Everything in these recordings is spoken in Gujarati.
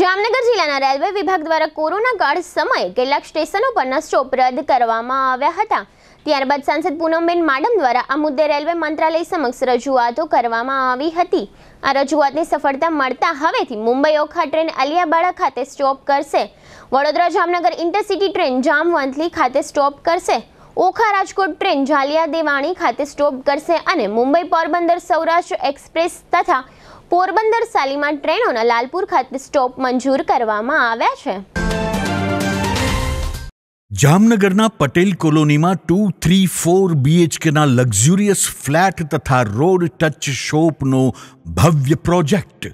જામનગર જિલ્લાના રેલવે વિભાગ દ્વારા કોરોના કાળ સમયે કેટલાક સ્ટેશનો પરના સ્ટોપ રદ કરવામાં આવ્યા હતા. ત્યારબાદ સાંસદ પૂનમબેન માડમ દ્વારા આ મુદ્દે રેલવે મંત્રાલય સમક્ષ રજૂઆતો કરવામાં આવી હતી. આ રજૂઆતની સફળતા મળતા હવેથી મુંબઈ ઓખા ટ્રેન અલિયાબાડા ખાતે સ્ટોપ કરશે. વડોદરા જામનગર ઇન્ટરસિટી ટ્રેન જામવંથલી ખાતે સ્ટોપ કરશે. ઓખા રાજકોટ ટ્રેન જાલિયા દેવાણી ખાતે સ્ટોપ કરશે અને મુંબઈ પોરબંદર સૌરાષ્ટ્ર એક્સપ્રેસ તથા પોરબંદર સાલીમાર ટ્રેનોના લાલપુર ખાતે સ્ટોપ મંજૂર કરવામાં આવ્યા છે. જામનગરના પટેલ કોલોનીમાં ટુ થ્રી ફોર બીએચકેના લક્ઝુરિયસ ફ્લેટ તથા રોડ ટચ શોપનો ભવ્ય project.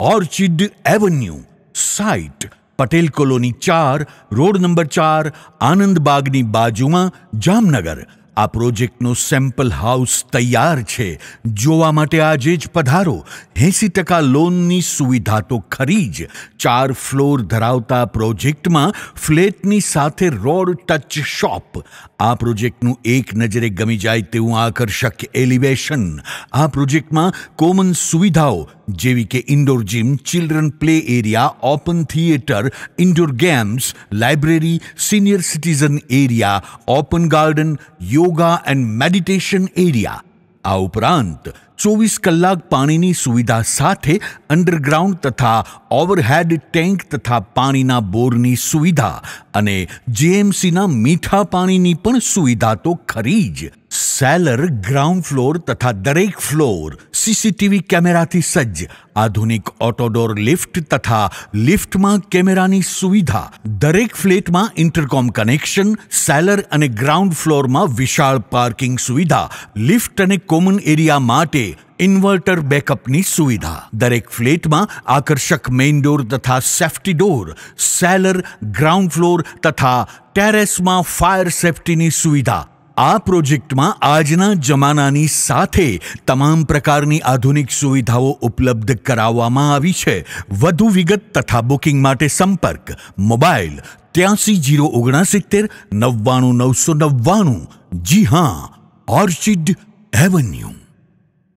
Orchid avenue site Patel colony ચાર, રોડ નંબર ચાર આનંદબાગની બાજુમાં જામનગર. આ પ્રોજેક્ટનું સેમ્પલ હાઉસ તૈયાર છે. જોવા માટે આજે જ પધારો. એંસી ટકા લોનની સુવિધા તો ખરી જ. ચાર ફ્લોર ધરાવતા પ્રોજેક્ટમાં ફ્લેટની સાથે રોડ ટચ શોપ. આ પ્રોજેક્ટનું એક નજરે ગમી જાય તેવું આકર્ષક એલિવેશન. આ પ્રોજેક્ટમાં કોમન સુવિધાઓ જેવી કે indoor gym children play area open theatre indoor games library senior citizen area open garden yoga and meditation area આ ઉપરાંત ચોવીસ કલાક પાણીની સુવિધા સાથે અંડરગ્રાઉન્ડ તથા ઓવરહેડ ટેન્ક તથા પાણીના બોરની સુવિધા અને જેએમસીના મીઠા પાણીની પણ સુવિધા તો ખરી જ. સેલર ગ્રાઉન્ડ ફ્લોર તથા દરેક ફ્લોર સીસીટીવી કેમેરાથી સજ્જ. આધુનિક ઓટોડોર લિફ્ટ તથા લિફ્ટમાં કેમેરાની સુવિધા. દરેક ફ્લેટમાં ઇન્ટરકોમ કનેક્શન સેલર અને ગ્રાઉન્ડ ફ્લોરમાં વિશાળ પાર્કિંગ સુવિધા. લિફ્ટ અને કોમન એરિયા માટે ઇન્વર્ટર બેકઅપની સુવિધા. દરેક ફ્લેટમાં આકર્ષક મેઇન ડોર તથા safety door cellar ground floor તથા ટેરેસમાં ફાયર સેફ્ટીની સુવિધા. આ પ્રોજેક્ટમાં આજના જમાનાની સાથે તમામ પ્રકારની આધુનિક સુવિધાઓ ઉપલબ્ધ કરાવવામાં આવી છે. વધુ વિગત તથા બુકિંગ માટે સંપર્ક મોબાઈલ ત્યાસી જીરો ઓગણસિત્તેર નવ્વાણું નવસો નવ્વાણું. જી હા ઓર્ચિડ એવન્યુ